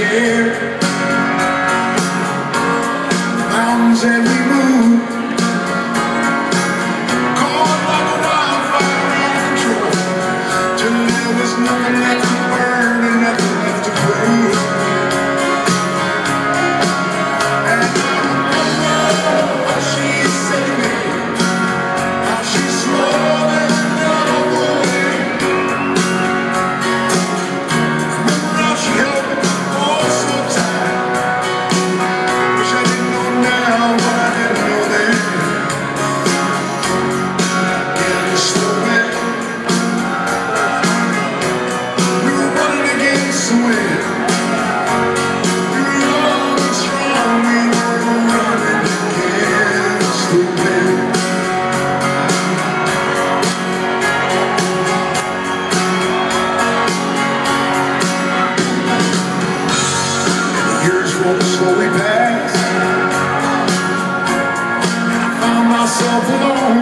year The mountains that we move Caught like a wildfire out of control. Till there was nothing left to burn. How's it going?